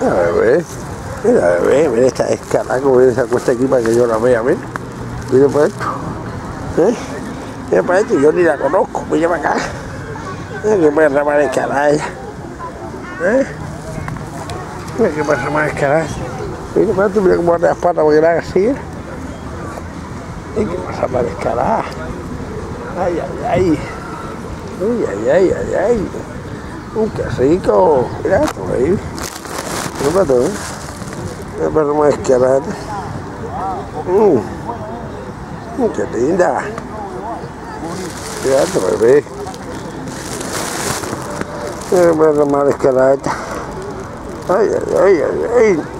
Mira, bebé. Mira. Mira esta escala como viene se acuesta aquí para que yo la vea. Mira. Mira para esto. ¿Eh? Mira para esto. Yo ni la conozco. Mira para acá. Mira qué perra más escalada ella. ¿Eh? Mira qué perra más escalada. Mira para esto. Mira cómo abre las patas porque la haga así. ¿eh? Mira qué pasa más escalada. Ay, ay, ay. Uy, ay, ay, ay, ay. Un rico. Mira por ahí. É Agora uma esquerada. Hum. Que linda. Obrigado, vai é para uma esquerada. Ai, ai, ai, ai.